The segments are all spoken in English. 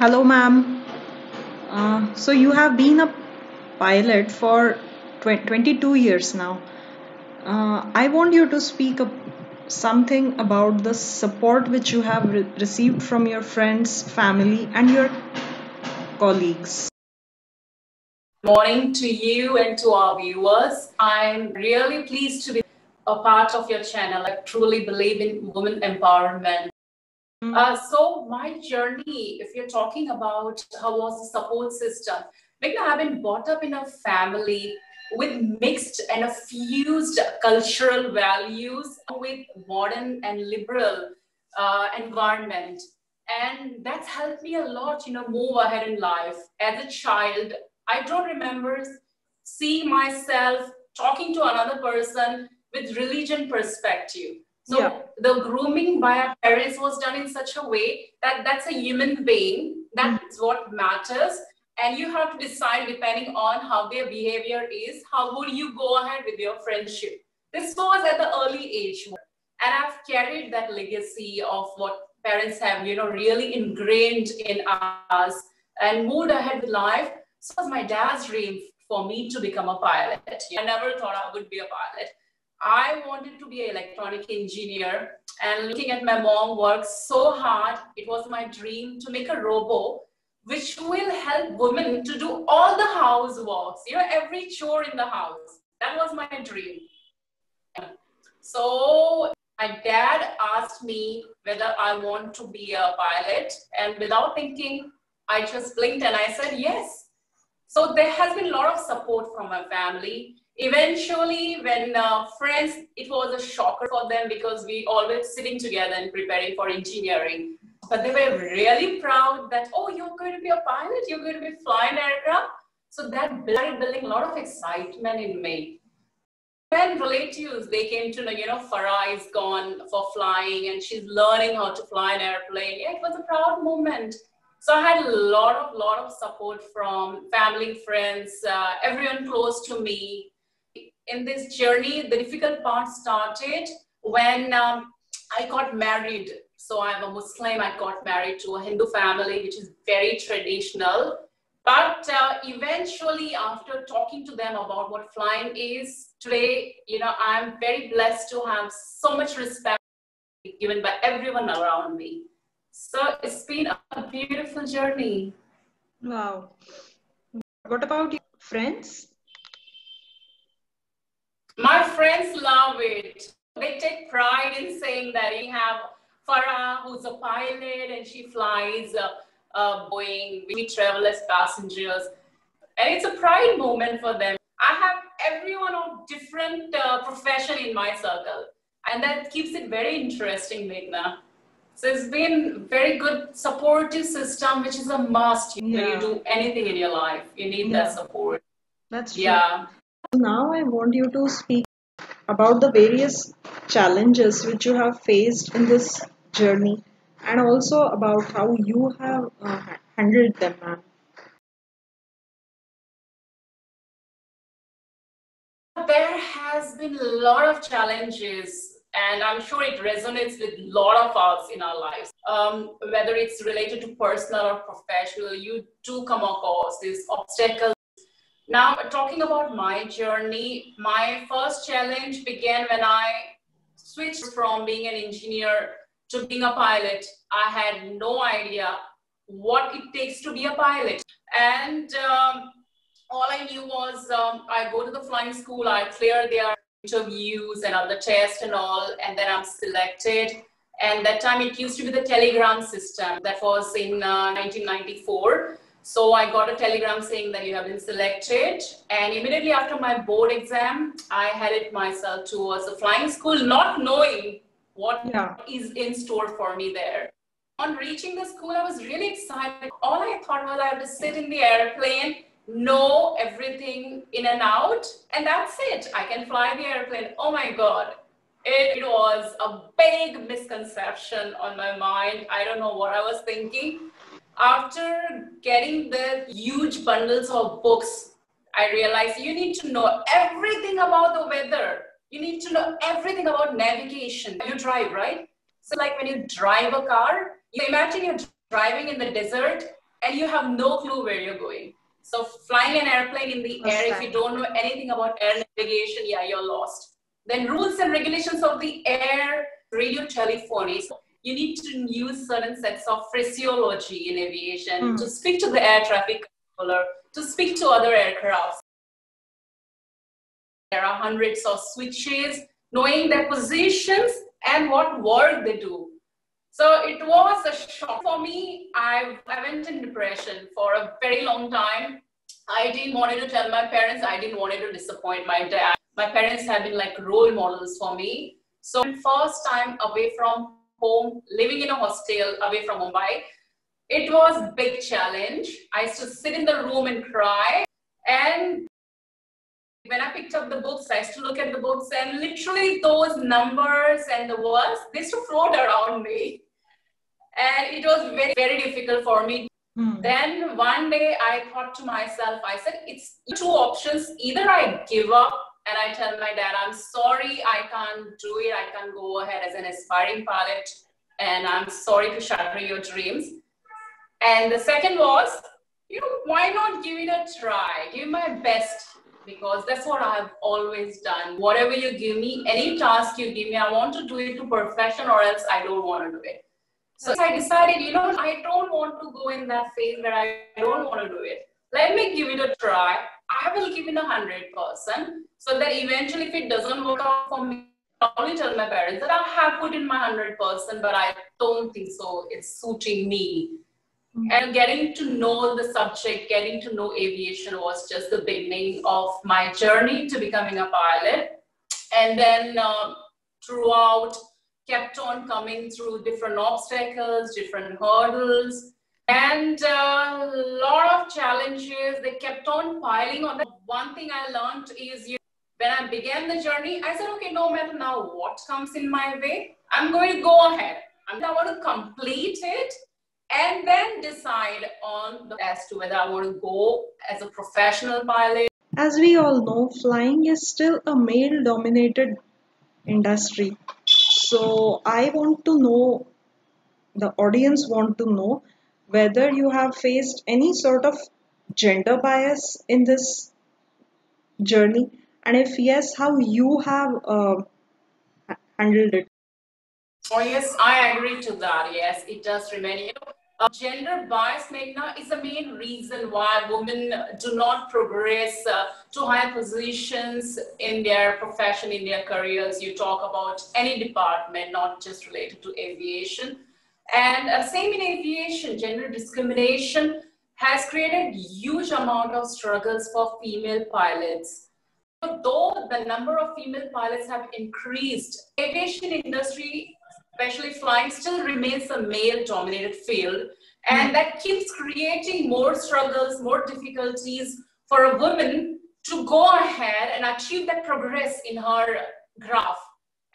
Hello, ma'am. Uh, so you have been a pilot for tw- 22 years now. Uh, I want you to speak something about the support which you have re- received from your friends, family, and your colleagues. Morning to you and to our viewers. I'm really pleased to be a part of your channel. I truly believe in women empowerment. Uh, so my journey, if you're talking about how was the support system, Meghna, I've been brought up in a family with mixed and a fused cultural values with modern and liberal uh, environment. And that's helped me a lot, you know, move ahead in life. As a child, I don't remember seeing myself talking to another person with religion perspective. So Yeah. The grooming by our parents was done in such a way that that's a human being. That's mm-hmm. what matters. And you have to decide depending on how their behavior is, how would you go ahead with your friendship. This was at the early age. And I've carried that legacy of what parents have, you know, really ingrained in us and moved ahead with life. So it was my dad's dream for me to become a pilot. I never thought I would be a pilot. I wanted to be an electronic engineer and looking at my mom work so hard, it was my dream to make a robot which will help women to do all the houseworks, you know, every chore in the house. That was my dream. So my dad asked me whether I want to be a pilot, and without thinking, I just blinked and I said yes. So there has been a lot of support from my family. Eventually, when uh, friends, it was a shocker for them because we always sitting together and preparing for engineering. But they were really proud that, oh, you're going to be a pilot, you're going to be flying aircraft. So that started building a lot of excitement in me. When relatives, they came to know, you know, Farah is gone for flying and she's learning how to fly an airplane. Yeah, it was a proud moment. So I had a lot of, lot of support from family, friends, uh, everyone close to me. In this journey, the difficult part started when um, I got married. So I'm a Muslim. I got married to a Hindu family, which is very traditional. But uh, eventually, after talking to them about what flying is, today, you know, I'm very blessed to have so much respect given by everyone around me. So it's been a beautiful journey. Wow. What about your friends? My friends love it. They take pride in saying that we have Farah, who's a pilot, and she flies uh, uh, Boeing. We travel as passengers, and it's a pride moment for them. I have everyone of different uh, profession in my circle, and that keeps it very interesting, Meghna. So it's been very good supportive system, which is a must when you do anything in your life. You need Yeah. that support. That's true. Yeah. Now I want you to speak about the various challenges which you have faced in this journey and also about how you have uh, handled them, ma'am. There has been a lot of challenges, and I'm sure it resonates with a lot of us in our lives. Um, whether it's related to personal or professional, you do come across these obstacles. Now, talking about my journey, my first challenge began when I switched from being an engineer to being a pilot. I had no idea what it takes to be a pilot. And um, all I knew was um, I go to the flying school, I clear their interviews and other tests and all, and then I'm selected. And that time it used to be the telegram system. That was in uh, 1994. So I got a telegram saying that you have been selected. And immediately after my board exam, I headed myself towards the flying school, not knowing what Yeah. is in store for me there. On reaching the school, I was really excited. All I thought was I have to sit in the airplane, know everything in and out, and that's it. I can fly the airplane. Oh my God. It was a big misconception on my mind. I don't know what I was thinking. After getting the huge bundles of books, I realized you need to know everything about the weather. You need to know everything about navigation. You drive, right? So, like when you drive a car, you imagine you're driving in the desert and you have no clue where you're going. So flying an airplane in the air, if you don't know anything about air navigation, yeah, you're lost. Then rules and regulations of the air radio telephony. So you need to use certain sets of phraseology in aviation mm. to speak to the air traffic controller, to speak to other aircrafts. There are hundreds of switches, knowing their positions and what work they do. So it was a shock for me. I, I went in depression for a very long time. I didn't want to tell my parents. I didn't want to disappoint my dad. My parents have been like role models for me. So first time away from home, living in a hostel away from Mumbai, it was a big challenge. I used to sit in the room and cry. And when I picked up the books, I used to look at the books and literally those numbers and the words, they used to float around me. And it was very, very difficult for me. Hmm. Then one day I thought to myself, I said, it's two options. Either I give up and I tell my dad, I'm sorry, I can't do it. I can't go ahead as an aspiring pilot. And I'm sorry to shatter your dreams. And the second was, you know, why not give it a try? Give my best because that's what I've always done. Whatever you give me, any task you give me, I want to do it to perfection or else I don't want to do it. So I decided, you know, I don't want to go in that phase where I don't want to do it. Let me give it a try. I will give it a hundred percent. So that eventually, if it doesn't work out for me, I'll only tell my parents that I have put in my hundred percent, but I don't think so. It's suiting me. Mm-hmm. And getting to know the subject, getting to know aviation was just the beginning of my journey to becoming a pilot. And then uh, throughout, kept on coming through different obstacles, different hurdles, and a uh, lot of challenges. They kept on piling on. One thing I learned is you, when I began the journey, I said, okay, no matter now what comes in my way, I'm going to go ahead. I'm, want to complete it and then decide on as to whether I want to go as a professional pilot. As we all know, flying is still a male dominated industry. So I want to know, the audience want to know whether you have faced any sort of gender bias in this journey and if yes, how you have uh, handled it. Oh yes, I agree to that. Yes, it does remain. You know, uh, gender bias, Meghna, is the main reason why women do not progress uh, to higher positions in their profession, in their careers. You talk about any department, not just related to aviation. And uh, same in aviation, gender discrimination has created huge amount of struggles for female pilots. Though the number of female pilots have increased, aviation industry especially flying, still remains a male dominated field. And hmm. that keeps creating more struggles, more difficulties for a woman to go ahead and achieve that progress in her graph.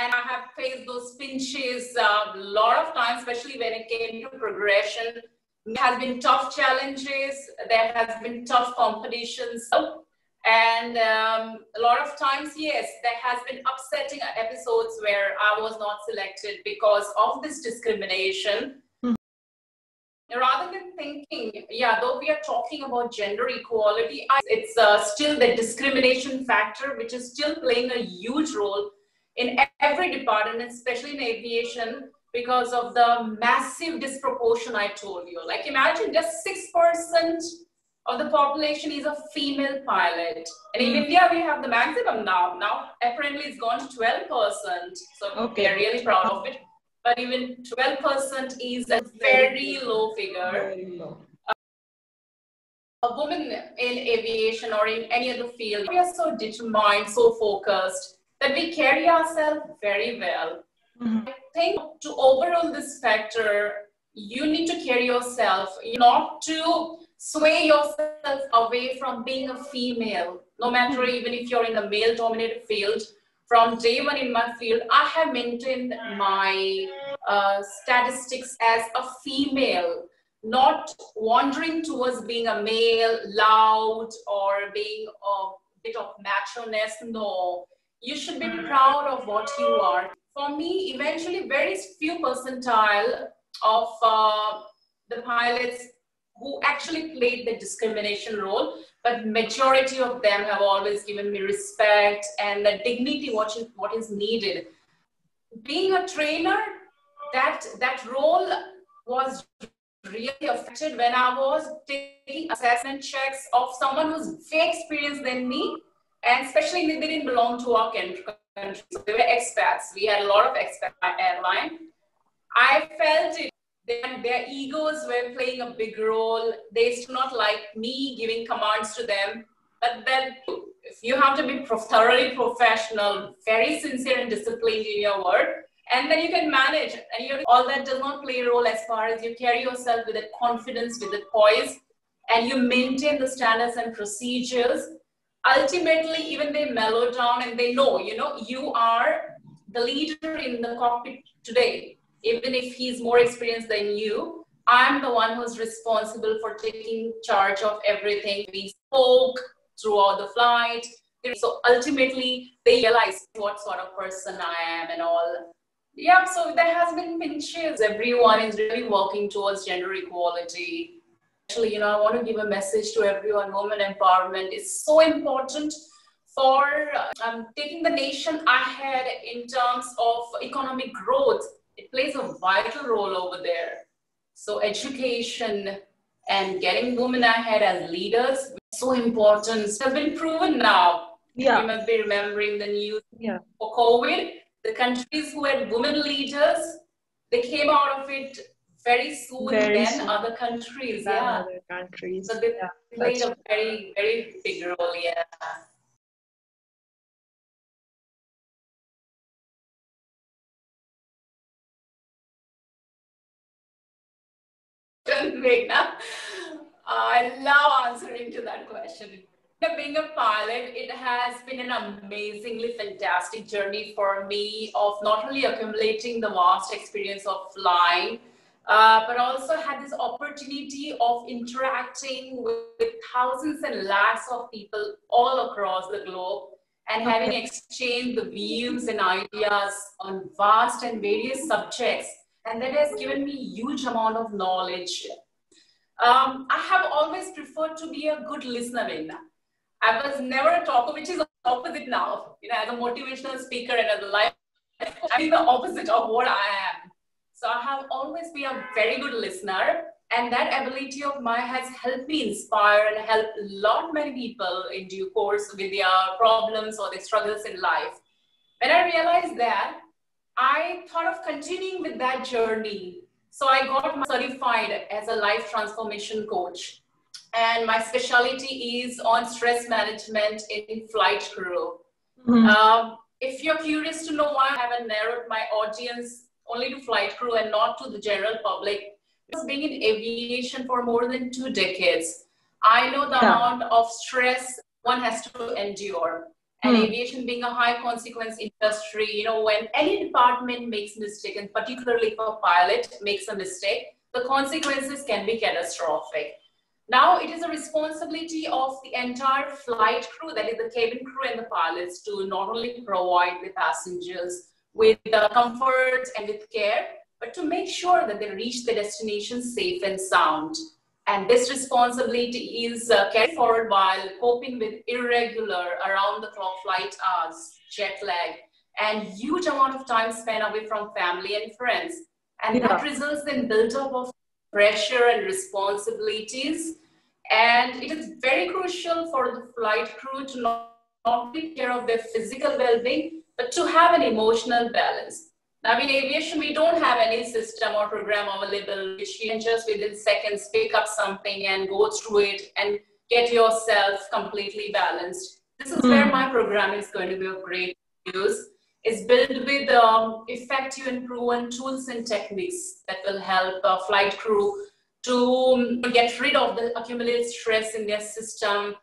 And I have faced those pinches a uh, lot of times, especially when it came to progression. There has been tough challenges. There has been tough competitions. And um, a lot of times, yes, there has been upsetting episodes where I was not selected because of this discrimination. Mm-hmm. Rather than thinking, yeah, though we are talking about gender equality, it's uh, still the discrimination factor, which is still playing a huge role in every department, especially in aviation, because of the massive disproportion I told you. Like imagine just 6% of the population is a female pilot. And in mm. India, we have the maximum now. Now, apparently, it's gone to 12%. So okay. we're really proud of it. But even 12% is a very low figure. Very low. a woman in aviation or in any other field, we are so determined, so focused that we carry ourselves very well. Mm-hmm. I think to overall this factor, you need to carry yourself not to sway yourself away from being a female, no matter even if you're in a male dominated field. From day one in my field, I have maintained my uh, statistics as a female, not wandering towards being a male, loud, or being a bit of macho-ness. No, you should be proud of what you are. For me, eventually, very few percentile of uh, the pilots who actually played the discrimination role, but majority of them have always given me respect and the dignity what is, what is needed. Being a trainer, that, that role was really affected when I was taking assessment checks of someone who's way experienced than me, and especially they didn't belong to our country. So they were expats. We had a lot of expats airline. I felt it their, egos were playing a big role. They used to not like me giving commands to them. But then you have to be thoroughly professional, very sincere and disciplined in your work, and then you can manage. And you all that does not play a role as far as you carry yourself with that confidence, with that poise, and you maintain the standards and procedures. Ultimately, even they mellow down and they know, you know, you are the leader in the cockpit today even if he's more experienced than you, I'm the one who's responsible for taking charge of everything. We spoke throughout the flight. So ultimately, they realize what sort of person I am and all. Yeah, so there has been pinches. Everyone is really working towards gender equality. Actually, you know, I want to give a message to everyone. Women empowerment is so important for um, taking the nation ahead in terms of economic growth it plays a vital role over there. So education and getting women ahead as leaders so important. It has been proven now. Yeah. You must be remembering the news yeah. for COVID. The countries who had women leaders, they came out of it very soon very than soon. other countries. Yeah. Other countries. So they yeah, played a very, very big role, yeah. Meghna. I love answering to that question. Being a pilot, it has been an amazingly fantastic journey for me of not only accumulating the vast experience of flying, uh, but also had this opportunity of interacting with, with, thousands and lakhs of people all across the globe and having exchanged the views and ideas on vast and various subjects and that has given me huge amount of knowledge. Um, I have always preferred to be a good listener I was never a talker, which is opposite now. You know, as a motivational speaker and as a life, I'm the opposite of what I am. So I have always been a very good listener, and that ability of mine has helped me inspire and help a lot many people in due course with their problems or their struggles in life. When I realized that, I thought of continuing with that journey. So I got certified as a life transformation coach. And my specialty is on stress management in flight crew. Mm-hmm. Um, if you're curious to know why I haven't narrowed my audience only to flight crew and not to the general public, because being in aviation for more than two decades, I know the yeah. amount of stress one has to endure and mm. aviation being a high consequence industry you know when any department makes a mistake and particularly if a pilot makes a mistake the consequences can be catastrophic now it is a responsibility of the entire flight crew that is the cabin crew and the pilots to not only provide the passengers with the comfort and with care but to make sure that they reach the destination safe and sound and this responsibility is uh, carried forward while coping with irregular around the clock flight hours, jet lag, and huge amount of time spent away from family and friends. And yeah. that results in buildup of pressure and responsibilities. And it is very crucial for the flight crew to not, not take care of their physical well-being, but to have an emotional balance. Now in aviation, we don't have any system or program available which you can just within seconds pick up something and go through it and get yourself completely balanced. This is mm. where hmm. my program is going to be of great use. It's built with um, effective and proven tools and techniques that will help a flight crew to um, get rid of the accumulated stress in their system,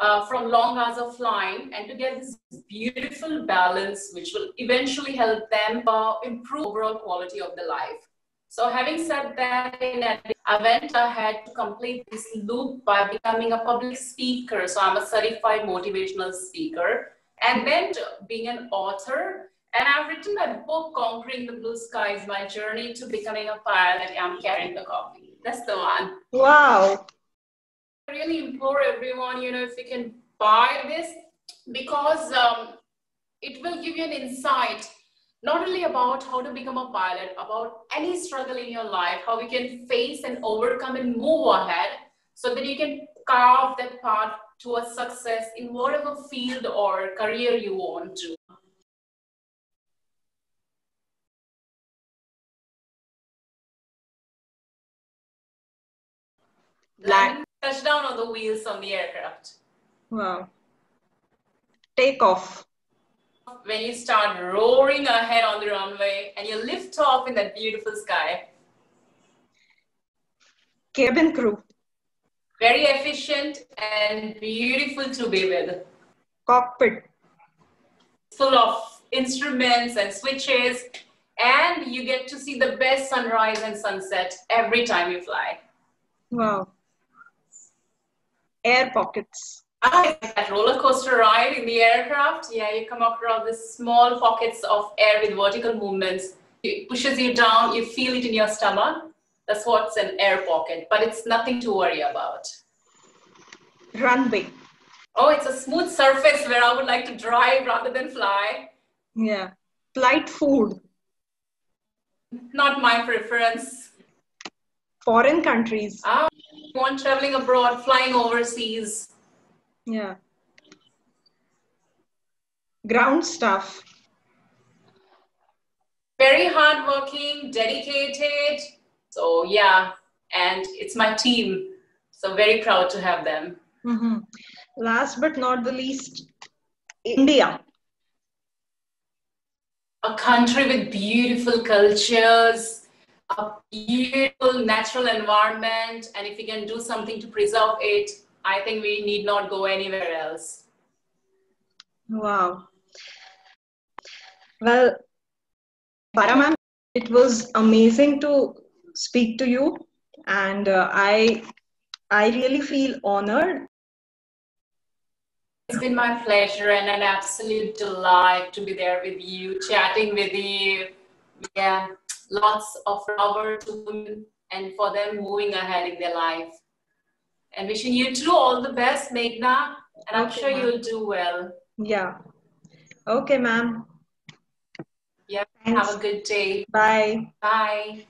uh, from long hours of flying and to get this beautiful balance which will eventually help them uh, improve overall quality of the life. So having said that, in I went ahead to complete this loop by becoming a public speaker. So I'm a certified motivational speaker and then being an author. And I've written a book, Conquering the Blue Skies, my journey to becoming a pilot. I'm carrying the copy. That's the one. Wow. I really implore everyone, you know, if you can buy this because um, it will give you an insight not only about how to become a pilot, about any struggle in your life, how we can face and overcome and move ahead so that you can carve that path towards success in whatever field or career you want to. Touchdown on the wheels on the aircraft. Wow. Take off. When you start roaring ahead on the runway and you lift off in that beautiful sky. Cabin crew. Very efficient and beautiful to be with. Cockpit. Full of instruments and switches, and you get to see the best sunrise and sunset every time you fly. Wow. Air pockets. Ah, that roller coaster ride in the aircraft. Yeah, you come across these small pockets of air with vertical movements. It pushes you down, you feel it in your stomach. That's what's an air pocket, but it's nothing to worry about. Runway. Oh, it's a smooth surface where I would like to drive rather than fly. Yeah. Flight food. Not my preference. Foreign countries. Ah, one traveling abroad, flying overseas. Yeah. Ground staff. Very hardworking, dedicated. So yeah, and it's my team. So very proud to have them. Mm-hmm. Last but not the least, India. A country with beautiful cultures, a beautiful natural environment, and if we can do something to preserve it, I think we need not go anywhere else. Wow. Well, Farah ma'am, it was amazing to speak to you, and uh, I I really feel honored. It's been my pleasure and an absolute delight to be there with you, chatting with you. Yeah, lots of power to women and for them moving ahead in their life. And wishing you too all the best, Meghna. And I'm Okay, sure you'll do well. Yeah. Okay, ma'am. Yeah. Thanks. Have a good day. Bye. Bye.